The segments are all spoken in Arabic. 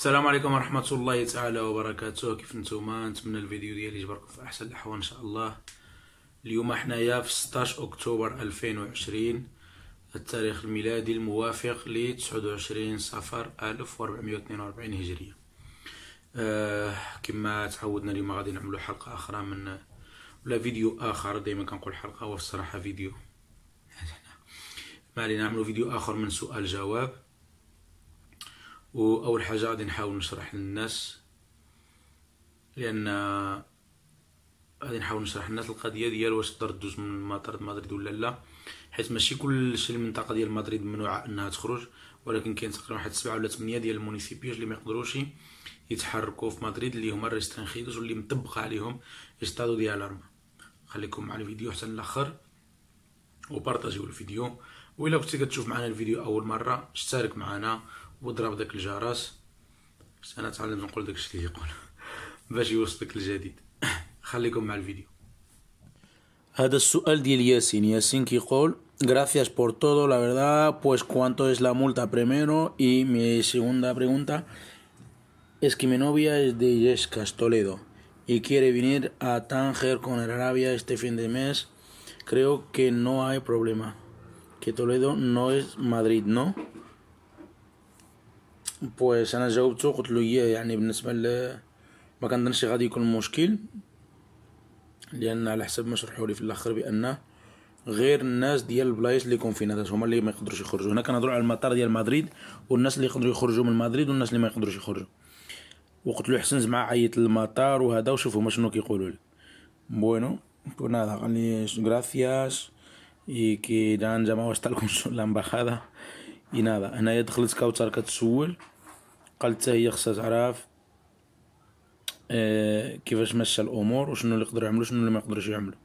السلام عليكم ورحمة الله تعالى وبركاته. كيف نتوما؟ نتمنى الفيديو ديالي يجبركم في أحسن الأحوال إن شاء الله. اليوم حنايا في 16 أكتوبر 2020 التاريخ الميلادي الموافق ل 29 صفر 1442 هجرية. آه كما تعودنا اليوم غادي نعملو حلقة أخرى من ولا فيديو آخر دائما كنقول حلقة هو الصراحة فيديو. ما علينا نعملو فيديو آخر من سؤال جواب. وأول حاجة غادي نحاول نشرح للناس لأن غادي نحاول نشرح للناس القضية ديال واش تقدر دوز من مطار مدريد ولا لا. حيت ماشي كل شيء المنطقة ديال مدريد ممنوعة إنها تخرج ولكن كاين تقريبا واحد سبعة ولا ثمانية ديال ال municipios اللي ما يقدروش يتحركوا في مدريد اللي هما restringidos واللي مطبق عليهم estado ديال ال alarma خليكم مع الفيديو حتى الأخر وبارطاجيو الفيديو. وإلا كنتي كتشوف معنا الفيديو أول مرة اشترك معنا وضرب داك الجرس بس انا تعلمت نقول داك الشيء اللي يقول باش يوصلك الجديد خليكم مع الفيديو هذا السؤال ديال ياسين ياسين كيقول Gracias por todo, la verdad, pues cuánto es la multa primero y mi segunda pregunta es que mi novia es de Yescas, Toledo, y quiere venir a Tánger con Arabia este fin de mes. Creo que no hay problema, que Toledo no es Madrid, ¿no? بويس أنا جاوبته قلت له يعني بالنسبة ل ما كنظنش غادي يكون مشكل لأن على حسب ما شرحوا لي في الآخر بأن غير الناس ديال البلايص اللي كونفينات هما اللي ما يقدروش يخرجوا. هنا كنهضروا على المطار ديال مدريد والناس اللي يقدروا يخرجوا من مدريد والناس اللي ما يقدروش يخرجوا. وقلت له حسن زعما عيط للمطار وهذا وشوفوا هما شنو كيقولوا لي. بوينو؟ pues nada, gracias. y que ya han llamado hasta la embajada nada هنايا دخلت كوثر كتسول. قالت هي خصها تعرف آه كيفاش مشى الأمور وشنو اللي يقدروا يعملوا شنو اللي ما يقدروش يعملوا.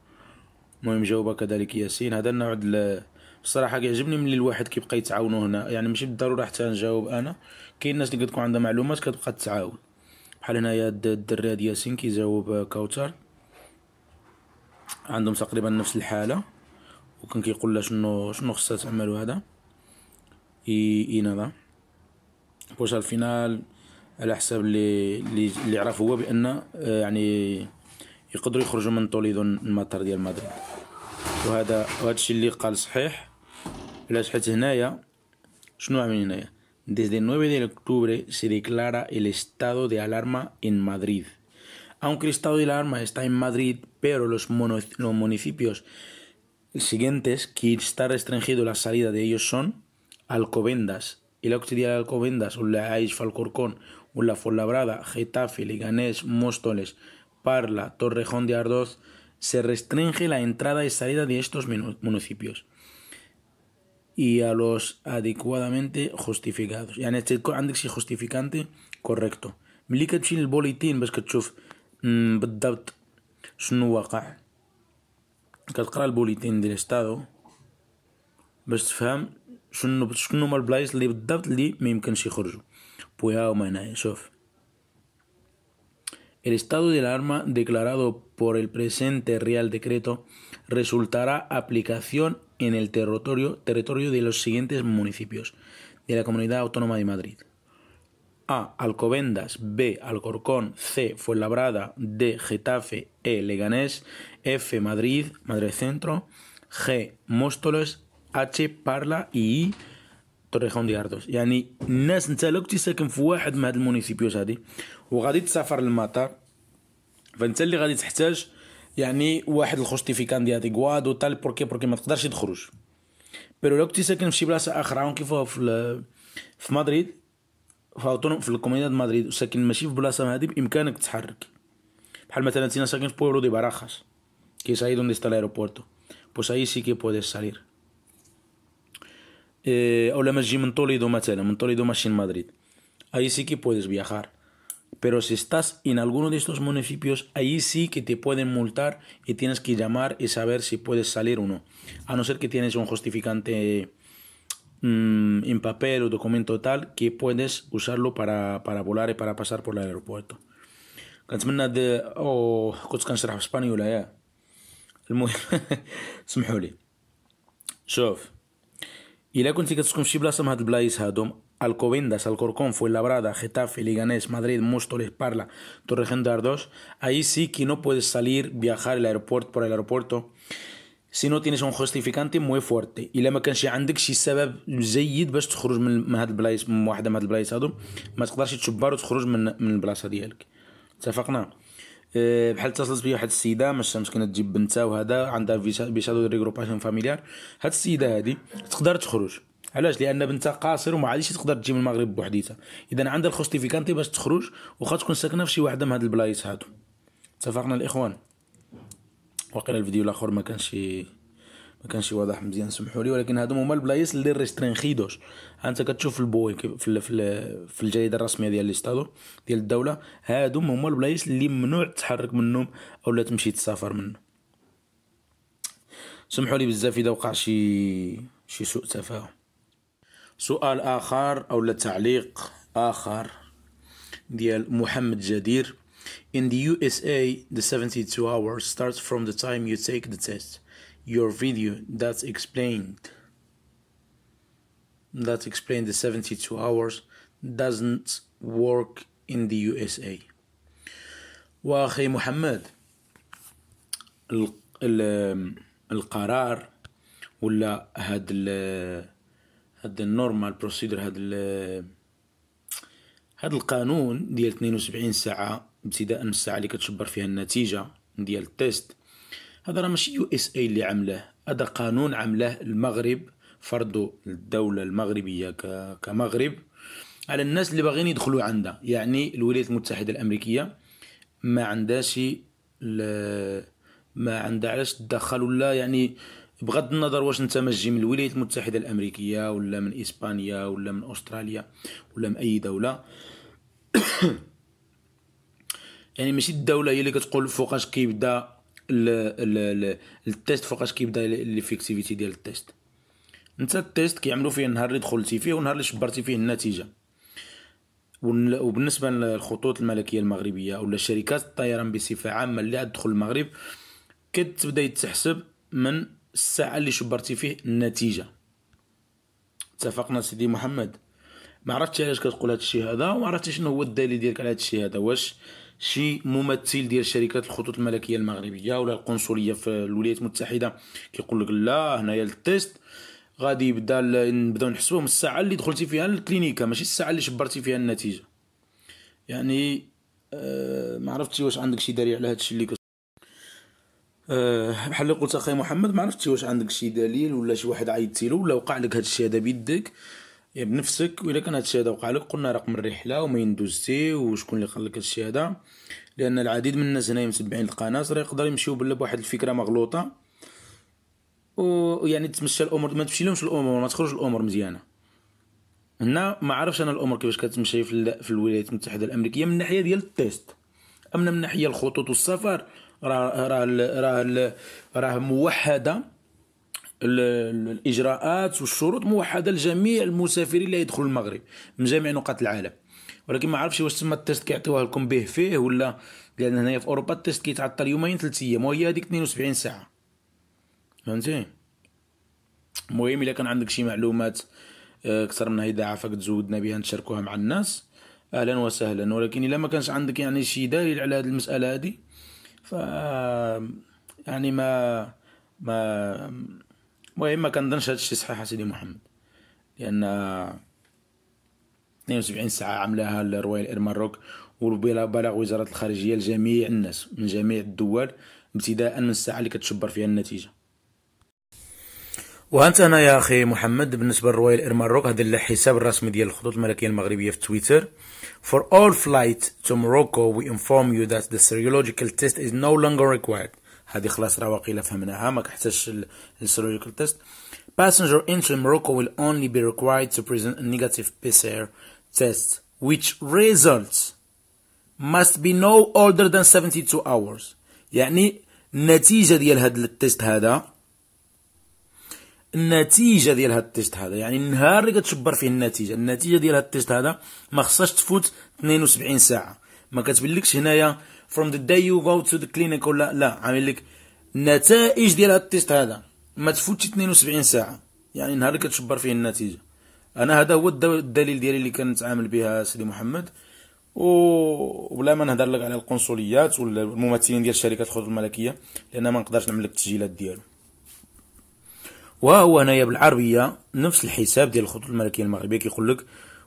المهم جاوبها كذلك ياسين. هذا النوع دل... الصراحه كيعجبني ملي الواحد كيبقى يتعاونوا هنا. يعني ماشي بالضرورة حتى نجاوب أنا. كاين الناس اللي كتكون عندها معلومات كتبقى تتعاون. بحال هنايا الدري هاد ياسين كيجاوب كوثر عندهم تقريبا نفس الحالة. وكان كيقول لها شنو شنو خصها تعمل هذا y, y nada بوش al final على حساب اللي اللي عرف هو بان يعني يقدروا يخرجوا من طوليدو المطار ديال مدريد وهذا وهذا الشيء اللي قال صحيح علاش حيت هنايا شنو عاملين هنايا Desde el 9 de octubre se declara el estado de alarma en Madrid. Aunque el estado de alarma está en Madrid, pero los, los municipios siguientes que está restringido la salida de ellos son Alcobendas, el auxiliar Alcobendas, ولا عايش في الكركون ولا Fuenlabrada, Getafe, Leganés, Móstoles, Parla, Torrejón de Ardoz, se restringe la entrada y salida de estos municipios y a los adecuadamente justificados يعني تكون عندك شي justificante correcto ملي كتمشي للبوليتين باش كتشوف بالضبط شنو واقع كتقرا البوليتين ديال الاستادو باش تفهم شنو شنو هما البلايص اللي بالضبط اللي ما يمكنش يخرجوا بويا هما هنايا شوف El estado de alarma declarado por el presente Real Decreto resultará aplicación en el territorio, territorio de los siguientes municipios de la Comunidad Autónoma de Madrid. A. Alcobendas. B. Alcorcón. C. Fuenlabrada. D. Getafe. E. Leganés. F. Madrid. Madrid Centro. G. Móstoles. H. Parla. y طريخون دي اردوس يعني الناس انت لو كنتي ساكن في واحد من هاد المونيسيبيوز هادي وغادي تسافر للمطار فانت اللي غادي تحتاج يعني واحد الخوستيفيكان ديال اديكواد وطال بوركي بوركي ما تقدرش تخرج بيرو لو كنتي ساكن في شي بلاصة أخرى عون كيف في في مدريد في في الكوميديا مدريد وساكن ماشي في بلاصة هادي بإمكانك تتحرك بحال مثلا انت ساكن في بويبلو دي باراخاس كي ساي دونde está el aeropuerto pues ahí sí que puedes salir eh, o la تجي من Toledo مثلا من Toledo ماشي Madrid ahí sí que puedes viajar pero si estás en alguno de estos municipios ahí sí que te pueden multar y tienes que llamar y saber si puedes salir o no a no ser que tienes un justificante mmm, en papel o documento tal que puedes usarlo para, para volar y para pasar por el aeropuerto كنتمنى د او كنت كنشرح في اسبانيولا يا المهم سمحوا لي شوف الا كنتي كتسكن في شي بلاصه من هاد البلايص هادوم Alcobendas, Alcorcón, Fuenlabrada, Getafe, Liganés, Madrid, Móstoles, Parla, Torrejón de Ardoz, ahí sí que no puedes salir, viajar el aeropuerto por el aeropuerto si no tienes un justificante muy fuerte الا ما كانش عندك شي سبب جيد باش تخرج من هاد البلايص من واحده من هاد البلايص هادو ما تقدرش تشبر وتخرج من من البلاصه ديالك اتفقنا أه، بحال اتصلت بيا واحد السيدة مش مسكينه تجيب بنتها وهذا عندها visa de reagrupación familiar هاد السيدة هادي تقدر تخرج. علاش؟ لأن بنتها قاصر وما عادش تقدر تجي من المغرب بوحديتها. إذا عندها ال justificante باش تخرج واخا تكون ساكنة في شي واحدة من هاد البلايص هادو. اتفقنا الإخوان؟ وقيل الفيديو الآخر ما كانش ما كانش واضح مزيان. سمحوا لي ولكن هادو هما البلايص اللي restringidos. أنت كتشوف ال BOE في في, في الجريدة الرسمية ديال ال estado ديال الدولة هادو هما البلايص اللي ممنوع تحرك منهم أو لا تمشي تسافر منه سمحوا لي بزاف إذا وقع شي شي سوء تفاهم. سؤال آخر أو لا تعليق آخر ديال محمد جدير. In the USA, the 72 hours starts from the time you take the test. Your video that's explained that explained the 72 hours doesn't work in the USA. واخي محمد القرار ولا هاد ال هاد ال normal proceder هاد هاد القانون ديال 72 ساعة ابتداء من الساعة اللي كتشبر فيها النتيجة ديال ال test هذا راه ماشي USA اللي عاملاه هذا قانون عاملاه المغرب فرضه الدولة المغربية كمغرب على الناس اللي باغيين يدخلوا عندها. يعني الولايات المتحدة الأمريكية ما عندهاش ما عندها علاش تدخل ولا يعني بغض النظر واش انت مجي من الولايات المتحدة الأمريكية ولا من إسبانيا ولا من أستراليا ولا من أي دولة. يعني ماشي الدولة هي اللي كتقول فوقاش كيبدا ال test فوقاش كيبدا l'effectivité ديال ال test انت التيست كيعملوا فيه النهار اللي دخلتي فيه والنهار اللي شبرتي فيه النتيجة. وبالنسبة للخطوط الملكية المغربية ولا شركات الطيران بصفة عامة اللي تدخل المغرب كتبدا يتحسب من الساعة اللي شبرتي فيه النتيجة. اتفقنا سيدي محمد؟ ما عرفتش علاش كتقول هذا الشيء هذا وما عرفتش شنو هو الدليل ديالك على هذا الشيء هذا. واش شي ممثل ديال شركات الخطوط الملكية المغربية ولا القنصلية في الولايات المتحدة كيقول لك لا هنايا ال test غادي يبدا نبداو نحسبوه من الساعة اللي دخلتي فيها لل clínica ماشي الساعة اللي شبرتي فيها النتيجة. يعني آه ما عرفتش واش عندك شي دليل على هذا الشيء اللي أه بحال اللي قلت أخي محمد ما عرفتش واش عندك شي دليل ولا شي واحد عيطتي له ولا وقع لك هذا الشيء هذا بيدك. يا بنفسك واذا كان هادشي هذا وقع لك قلنا رقم الرحلة ومين دوزتي وشكون اللي لك هادشي هذا لأن العديد من الناس هنا متبعين القناة راه يقدر يمشيو بلا بواحد الفكرة مغلوطة. ويعني تمشى الأمور ما تمشي لهمش الأمور ما تخرج الأمور مزيانة. هنا ما عرفش أنا الأمور كيفاش كتمشي في, في الولايات المتحدة الأمريكية من الناحيه ديال التيست. أما من ناحية الخطوط والسفر راه راه راه موحدة. الإجراءات والشروط موحدة لجميع المسافرين اللي يدخلوا المغرب من جميع نقاط العالم. ولكن ما عرفش واش تما ال test كيعطيوها لكم به فيه ولا لأن هنايا في أوروبا ال test كيتعطل يومين ثلاث أيام وهي هذيك 72 ساعة. فهمتي؟ المهم إلا كان عندك شي معلومات آه، أكثر من هيدا عافاك تزودنا بها نشاركوها مع الناس. أهلا وسهلا. ولكن إلا ما كانش عندك يعني شي دليل على هذه المسألة هذه ف يعني ما ما المهم ما كنظنش هذا الشيء صحيح سيدي محمد. لأن 72 ساعة عملها ال Royal Air Maroc وبلغ وزارة الخارجية لجميع الناس من جميع الدول ابتداء من الساعة اللي كتشبر فيها النتيجة. وهانت هنا يا أخي محمد بالنسبة لل Royal Air Maroc هذا الحساب الرسمي ديال الخطوط الملكية المغربية في تويتر. For all flight to Morocco we inform you that the serological test is no longer required. هذه خلاص راه واقيلا فهمناها ما كحتاجش ال serological test. Passenger entering Morocco will only be required to present a negative PCR test which results must be no older than 72 hours. يعني النتيجة ديال هذا ال test هذا النتيجة ديال هذا ال test هذا يعني النهار اللي كتشبر فيه النتيجة النتيجة ديال هذا ال test هذا ما خصهاش تفوت 72 ساعة. ما كتبلكش هنايا from the day you go to the clinic ولا لا عامل لك النتائج ديال هاد التيست هذا ما تفوتش 72 ساعة. يعني نهار اللي كتشبر فيه النتيجة. أنا هذا هو الدليل ديالي اللي كنتعامل بها سيدي محمد. وبلا ما نهضر لك على القنصليات ولا الممثلين ديال الشركات الخطوط الملكية لأن ما نقدرش نعمل لك التسجيلات ديالو. وهو هنايا بالعربية نفس الحساب ديال الخطوط الملكية المغربية كيقول لك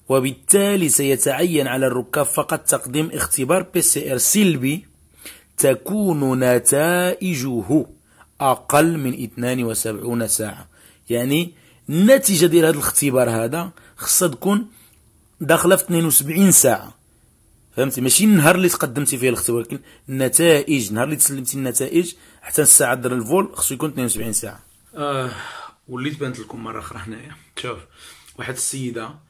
وبالتالي سيتعين على الركاب فقط تقديم اختبار PCR سلبي تكون نتائجه أقل من 72 ساعة. يعني النتيجه ديال هذا الاختبار هذا خصها تكون داخلة في 72 ساعة. فهمتي؟ ماشي النهار اللي تقدمتي فيه الاختبار ولكن النتائج النهار اللي تسلمتي النتائج حتى الساعة ديال ال vol خصو يكون 72 ساعة. آه وليت بانت لكم مرة أخرى هنايا. شوف واحد السيدة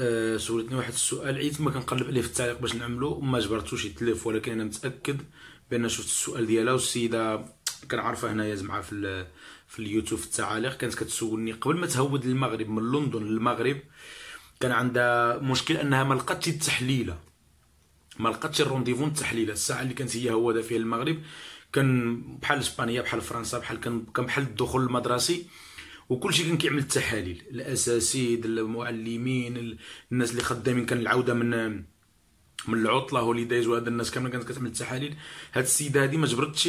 آه سولتني واحد السؤال. عيت ما كنقلب عليه في التعليق باش نعملو وما جبرتوش يتلف ولكن أنا متأكد بأن شفت السؤال ديالها والسيدة كنعرفها هنايا زعما في في اليوتيوب في التعاليق. كانت كتسولني قبل ما تهود للمغرب من لندن للمغرب كان عندها مشكل أنها ما لقاتش التحليلة. ما لقاتش الرونديفو التحليله الساعة اللي كانت هي هواده فيها المغرب كان بحال إسبانيا بحال فرنسا بحال كان بحال الدخول المدرسي. وكلشي كان كيعمل التحاليل. الأساتيد المعلمين الناس اللي خدامين كان العودة من من العطلة holidays وهذا الناس كاملة كانت كتعمل التحاليل. هاد السيدة هادي ما جبرتش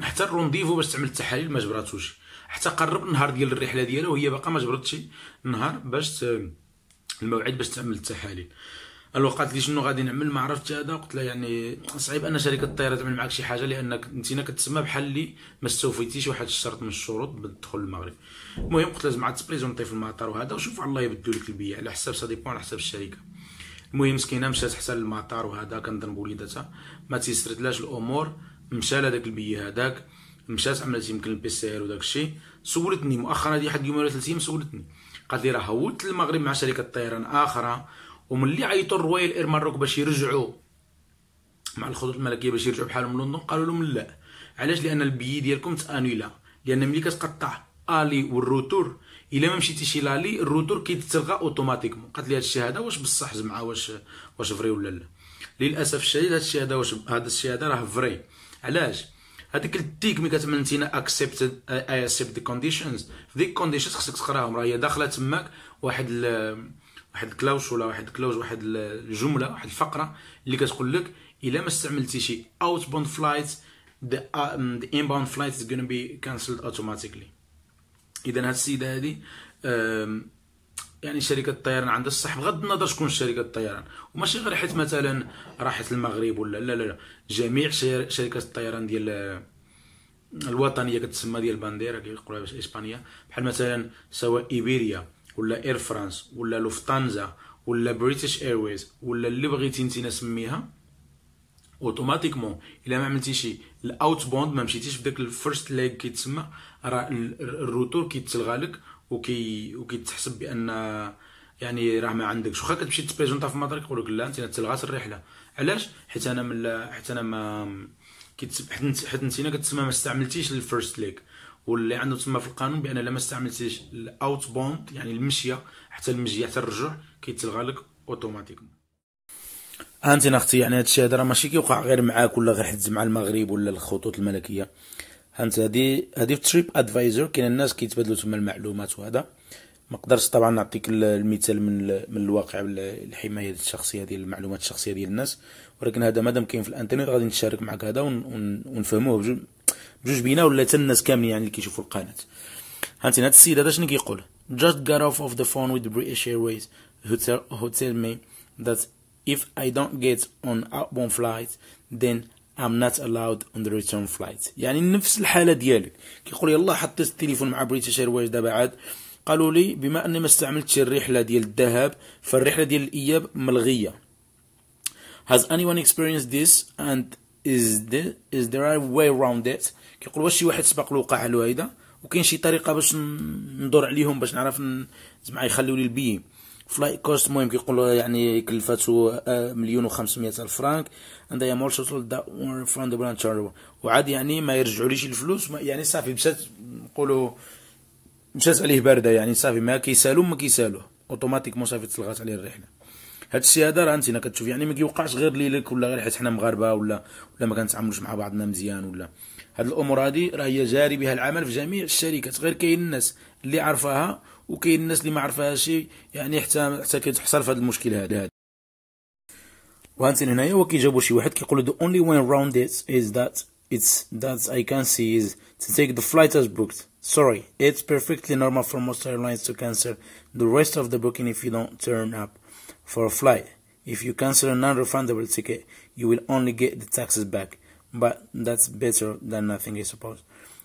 حتى ال rendez-vous باش تعمل التحاليل ما جبراتوش حتى قرب النهار ديال الرحلة ديالها وهي باقا ما جبرتش النهار باش الموعد باش تعمل التحاليل. ألو قالت لي شنو غادي نعمل؟ ما عرفتش هذا. قلت لها يعني صعيب أن شركة الطيران تعمل معك شي حاجة لأنك انت كتسمى بحال اللي ما استوفيتيش واحد الشرط من الشروط بالدخول للمغرب. المهم قلت لها زعما تبريزونطي في المطار وهذا وشوف الله يبدلوا لك البيع على حساب ça dépend على حساب الشركة. المهم مسكينة مشات حتى للمطار وهذا كنظن بوليداتها ما تيسرتلاش الأمور مشى لهذاك البي هذاك مشات عملت يمكن ال PCR وداك الشيء. سولتني مؤخرا هذه واحد يوم ولا ثلاث أيام سولتني. قالت لي راه هودت المغرب مع شركة طيران أخرى وملي عيطوا ال Royal Air Maroc باش يرجعوا مع الخطوط الملكية باش يرجعوا بحالهم لندن قالوا لهم لا. علاش؟ لأن البي ديالكم تانيلا لأن ملي كتقطع aller وال retour. إلا ما مشيتيش l'aller ال retour كيتلغى automatiquement. قالت لي هادشي هذا واش بصح زعما واش واش vrai ولا لا. للأسف الشديد هادشي هذا واش هذا الشيء هذا راه vrai. علاش؟ هذيك ال tick ملي انت accept I accept the conditions في ديك conditions خصك تقراهم. راه هي داخلة تماك واحد واحد ال clause ولا واحد ال clause واحد الجملة واحد الفقرة اللي كتقول لك إلا ما استعملتيش outbound flight um, the inbound is going to be cancelled automatically. اذا هاد السيدة هادي يعني شركة الطيران عندها الصح بغض النظر شكون شركة الطيران. وماشي غير حيت مثلا راحت المغرب ولا لا لا لا. جميع شركات الطيران ديال الوطنية كتسمى ديال bandera كيقولوها إسبانيا. بحال مثلا سواء Iberia ولا Air France ولا Lufthansa ولا British Airways ولا اللي بغيتي انت نسميها؟ automatiquement إلا ما عملتيش ال outbound ما مشيتيش في داك ال first leg كيتسمى. راه ال retour كيتلغى لك وكي وكيتحسب بأن يعني راه ما عندكش. واخا كتمشي تبريزونطا في المطار يقول لك لا أنت تلغات الرحلة. علاش؟ حيت أنا من حيت أنا ما حيت انت كتسمى ما استعملتيش ال first leg واللي عنده تسمى في القانون بأن الا ما استعملتيش ال outbound يعني المشية حتى المجيه حتى الرجوع كيتلغى لك automatiquement أنت أختي يعني هادشي هذا راه ماشي كيوقع غير معاك ولا غير حد مع المغرب ولا الخطوط الملكية. هانت هادي هادي في TripAdvisor كاين الناس كيتبادلوا تما المعلومات وهذا. ما قدرتش طبعا نعطيك المثال من من الواقع الحماية الشخصية ديال المعلومات الشخصية ديال الناس. ولكن هذا مادام كاين في الإنترنت غادي نتشارك معك هذا ونفهموه بجوج بينا ولا حتى الناس كاملين يعني اللي كيشوفوا القناة. هانت هذا السيد هذا شنو كيقول؟ Just got off of the phone with British Airways who tell, who tell me that if I don't get on outbound flight then I'm not allowed on the return flight. يعني نفس الحالة ديالك. كيقول يلا حطيت التليفون مع British Airways دابا عاد. قالوا لي بما أني ما استعملتش الرحلة ديال الذهاب فالرحلة ديال الإياب ملغية. Has anyone experienced this and is there is there a way around it? كيقول واش شي واحد سبق له وقع له هيدا؟ وكاين شي طريقة باش ندور عليهم باش نعرف زعما يخليو لي ال billet flight cost المهم كيقولوا يعني كلفاتو مليون و500 ألف فرانك. also told that non-refundable and chargeable وعاد يعني ما يرجعوليش الفلوس يعني صافي مشات نقولوا مشات عليه باردة يعني صافي ما كيسالو ما كيسالو اوتوماتيكمون صافي تلغات عليه الرحلة. هاد الشيء هذا راه انت كتشوف يعني ما كيوقعش غير ليلك ولا غير حيت حنا مغاربة ولا ولا ما كنتعاملوش مع بعضنا مزيان ولا. هاد الأمور هادي راه هي جاري بها العمل في جميع الشركات غير كاين الناس اللي عرفاها وكاين الناس اللي ما عرفهاش يعني حتى حتى كتحصل في هذا المشكل هذا وهانتين هنايا هو كيجاوبو شي واحد كيقول the only way around it is that it's that I can see is to take the flight as booked. Sorry it's perfectly normal for most airlines to cancel the rest of the booking if you don't turn up. For a flight. If you cancel a non-refundable ticket you will only get the taxes back. But that's better than nothing I suppose.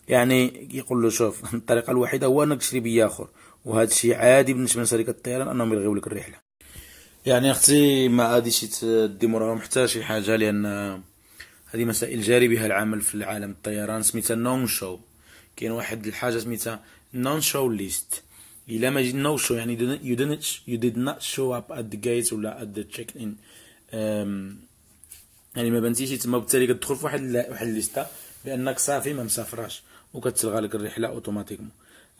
يعني يقول له شوف الطريقة الوحيدة هو إنك تشري بي اخر وهذا الشيء عادي بالنسبة لشركة الطيران انهم يلغيو لك الرحلة. يعني أختي ما غاديش تديموا راهم حتى شي حاجة لأن هذه مسائل جاري بها العمل في العالم. الطيران سميتها no show كاين واحد الحاجة سميتها no show ليست الا ما no show يعني you didn't you did not show up at the gate ولا at the check in يعني ما بنتيش تما بالتالي كتدخل في واحد واحد الليستة بأنك صافي ما مسافراش وكتلغى لك الرحلة automatiquement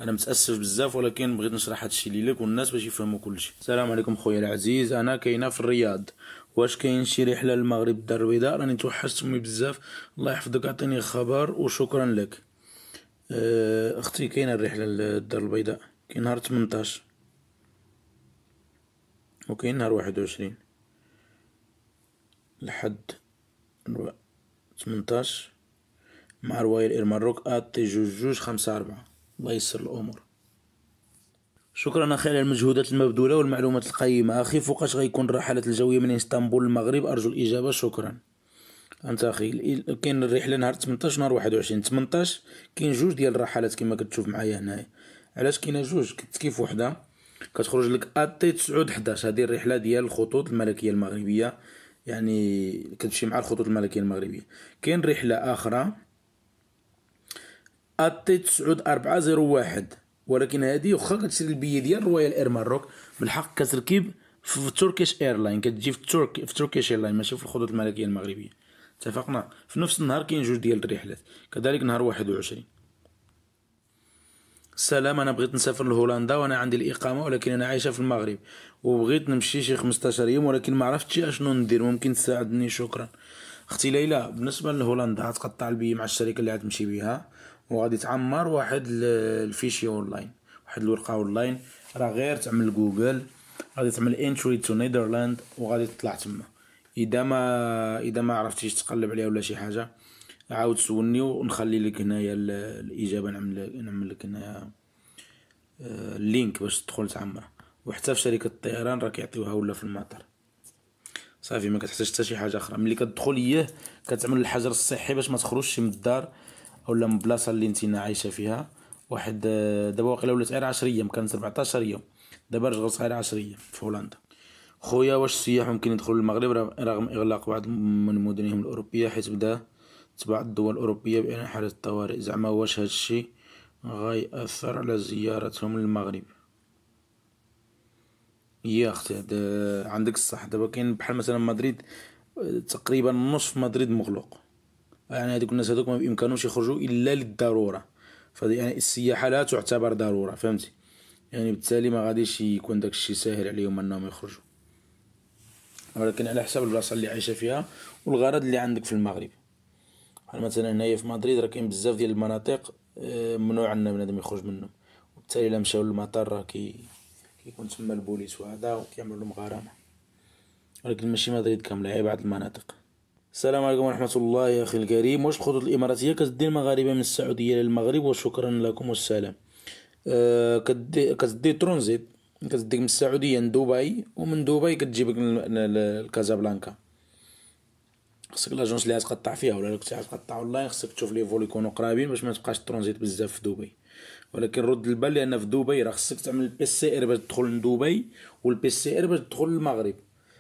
أنا متأسف بزاف ولكن بغيت نشرح هذا الشيء ليك والناس باش يفهموا كلشي السلام عليكم خويا العزيز. أنا كاينة في الرياض. واش كاين شي رحلة للمغرب الدار البيضاء راني توحشت امي بزاف. الله يحفظك أعطيني خبر وشكرا لك. أه، أختي كاينة الرحلة للدار البيضاء؟ كاين نهار 18 وكاين نهار 21 لحد 18 مع رواية الإرماروك آتي جوج جوج خمسة أربعة. الله يسر الأمور. شكرا أخي على المجهودات المبذولة والمعلومات القيمة. أخي فوقاش غيكون الرحلات الجوية من إسطنبول للمغرب؟ أرجو الإجابة. شكرا. أنت أخي كاين الرحلة نهار 18 نهار 21 18 كاين جوج ديال الرحلات كما كتشوف معايا هنايا. علاش كاينة جوج كيف وحده؟ كتخرج لك اتي 9 11 هذه الرحلة ديال الخطوط الملكية المغربية. يعني كتمشي مع الخطوط الملكية المغربية. كاين رحلة أخرى AT 9401 ولكن هذه واخا كتشري ال billet ديال Royal Air Maroc بالحق كتركب في Turkish Airlines كتجي في ترك في Turkish Airlines ماشي في الخطوط الملكية المغربية. اتفقنا؟ في نفس النهار كاين جوج ديال الرحلات. كذلك نهار 21 السلام أنا بغيت نسافر لهولندا وأنا عندي الإقامة ولكن أنا عايشة في المغرب. وبغيت نمشي شي 15 يوم ولكن ما عرفتش أشنو ندير. ممكن تساعدني؟ شكرا. أختي ليلى بالنسبة لهولندا غتقطع البي مع الشركة اللي غتمشي بها وغادي تعمر واحد ال fiche online واحد الورقة أونلاين. راه غير تعمل جوجل غادي تعمل entry to Netherland وغادي تطلع تما. إذا ما إذا ما عرفتيش تقلب عليها ولا شي حاجة عاود سولني ونخلي لك هنايا الإجابة نعمل نعمل لك هنايا آه، ال link باش تدخل تعمر. وحتى في شركة الطيران راك يعطيوها ولا في المطار. صافي ما كتحتاج حتى شي حاجة أخرى. ملي كتدخل اياه كتعمل الحجر الصحي باش ما تخرجش من الدار أولا من البلاصه اللي نتينا عايشة فيها. واحد آه، دابا واقيلا ولات غير 10 أيام كانت 14 يوم دابا رجعت غير 10 أيام في هولندا. خويا واش السياح ممكن يدخلوا المغرب رغم إغلاق بعض من مدنهم الأوروبية حيث بدأ تبع الدول الأوروبية بأن حالة الطوارئ زعما واش هادشي غيأثر على زيارتهم للمغرب. يا أختي عندك الصح. دابا كاين بحال مثلا مدريد تقريبا نصف مدريد مغلوق. يعني هذوك الناس هذوك ما بإمكانهمش يخرجوا إلا للضرورة. يعني السياحة لا تعتبر ضرورة فهمتي؟ يعني بالتالي ما غاديش يكون داك الشيء ساهل عليهم أنهم يخرجوا. ولكن على حسب البلاصة اللي عايشة فيها والغرض اللي عندك في المغرب. بحال مثلا هنايا في مدريد راه كاين بزاف ديال المناطق آه، ممنوع أن بنادم يخرج منهم. وبالتالي إلا مشاو للمطار راه كي كيكون تما البوليس وهذا وكيعملوا لهم غرامة. ولكن ماشي مدريد كاملة هي بعض المناطق. السلام عليكم ورحمة الله يا أخي الكريم. واش الخطوط الإماراتية؟ كتدي المغاربة من السعودية للمغرب وشكرا لكم والسلام. أه كتدي كتدي ترونزيت كتديك من السعودية لدبي ومن دبي كتجيبك لكازابلانكا. خصك l'agence اللي غتقطع فيها ولا كنتي غتقطع اونلاين خصك تشوف les vols يكونوا قرابين باش ما تبقاش ترونزيت بزاف في دبي. ولكن رد البال لأن في دبي راه خصك تعمل PCR باش تدخل لدبي وال PCR باش تدخل للمغرب.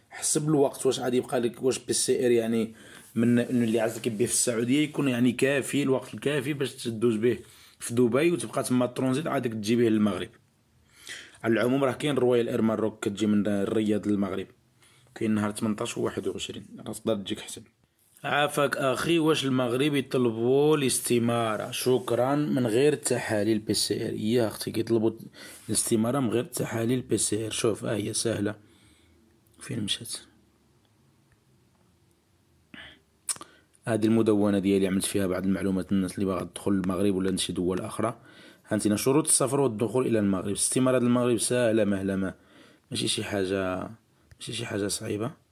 حسب الوقت واش غادي يبقى لك واش PCR يعني من اللي عرفتك به في السعودية يكون يعني كافي الوقت الكافي باش تدوز به في دبي وتبقى تما ترونزيت عادك تجي به للمغرب. على العموم راه كاين Royal Air Maroc كتجي من الرياض للمغرب. كاين نهار 18 و 21 راه تقدر تجيك حسن عافاك أخي واش المغرب يطلبوا الاستمارة؟ شكرا. من غير تحاليل PCR. يا أختي كيطلبوا الاستمارة من غير تحاليل PCR. شوف ها هي سهلة. فين مشات؟ هذه المدونة ديالي عملت فيها بعض المعلومات. الناس اللي باغا تدخل المغرب ولا شي دول أخرى. هانتينا شروط السفر والدخول إلى المغرب. استمارة المغرب سهلة مهلمة. ماشي شي حاجة ماشي شي حاجة صعيبة.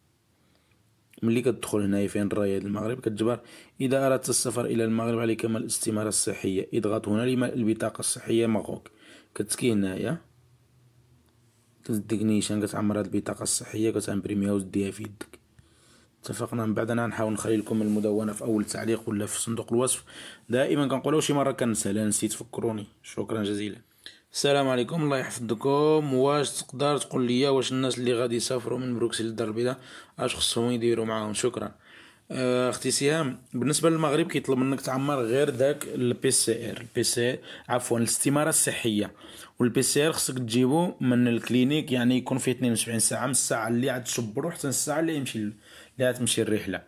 ملي كتدخل هنايا فين الراية المغرب كتجبر إذا أردت السفر إلى المغرب عليك ملء الاستمارة الصحية. اضغط هنا لملء البطاقة الصحية Maroc كتكليكي هنايا. كتديك كتعمر هاد البطاقة الصحية كتامبريميها وتديها في يدك. اتفقنا. من بعد أنا نحاول نخلي لكم المدونة في أول تعليق ولا في صندوق الوصف. دائما كنقولها شي مرة كننسى لا نسيت فكروني. شكرا جزيلا. السلام عليكم الله يحفظكم. واش تقدر تقول لي واش الناس اللي غادي يسافروا من بروكسل للدار البيضاء؟ اش خصهم يديروا معاهم؟ شكرا. آه، أختي سهام بالنسبة للمغرب كيطلب منك تعمر غير داك ال PCR ال PC عفوا الاستمارة الصحية. وال PCR خصك تجيبو من ال clinique يعني يكون فيه 72 ساعة من الساعة اللي عاد تشبرو حتى الساعة اللي يمشي اللي تمشي الرحلة.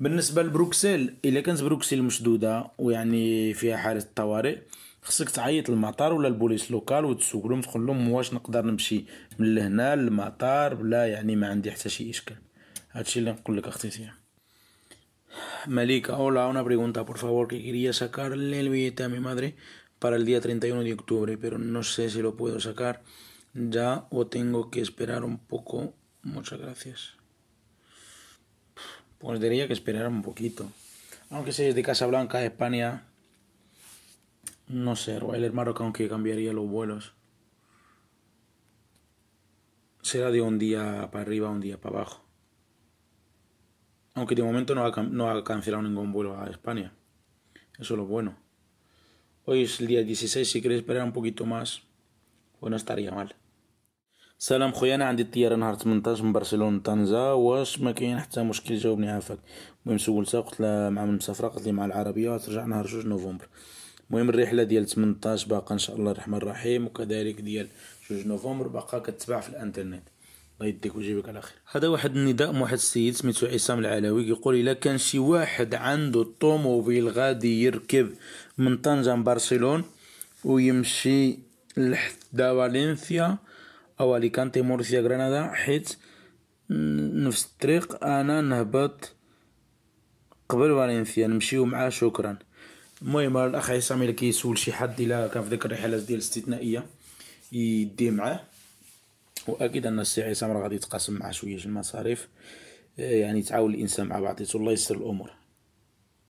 بالنسبة لبروكسل إلا كانت بروكسل مشدودة ويعني فيها حالة طوارئ خصك تعيط للمطار ولا البوليس لوكال وتسوق لهم تقول لهم واش نقدر نمشي من لهنا للمطار بلا يعني ما عندي حتى شي اشكال هادشي اللي نقول لك اختي سيام Malika, hola, una pregunta, por favor, que quería sacarle el billete a mi madre para el día 31 de octubre, pero no sé si lo puedo sacar ya o tengo que esperar un poco. Muchas gracias. Pues diría que esperar un poquito. Aunque si es de Casablanca, España, no sé, el Maroc aunque cambiaría los vuelos. Será de un día para arriba, un día para abajo. Aunque de momento no ha, no ha cancelado ningún vuelo a España. Eso es lo bueno. Hoy es el día 16, si queréis esperar un poquito más, pues no estaría mal. سلام خويا انا عندي الطياره نهار 18 من برشلونه طنجه واش ما كاين حتى مشكل جاوبني عافاك المهم سولتها قلت لها مع المسافره قالت لي مع العربيه ترجع نهار جوج نوفمبر المهم الرحلة ديال 18 باقا إن شاء الله الرحمن الرحيم وكذلك ديال جوج نوفمبر باقا كتباع في الإنترنت. الله يديك ويجيبك على خير. هذا واحد النداء من واحد السيد سميتو عصام العلوي كيقول إلا كان شي واحد عنده طوموبيل غادي يركب من طنجة لبرشلون ويمشي لحدا فالنسيا أو أليكانتي مورسيا غرناطة حيت نفس الطريق أنا نهبط قبل فالنسيا نمشيو معاه شكرا. المهم الأخ عصام الا كيسول شي حد إلا كان في ديك الرحلات ديال الاستثنائية يدي معاه. وأكيد أن السي عصام راه غادي يتقاسم معاه شوية المصاريف يعني تعاون الإنسان مع بعضيته الله يسر الأمور.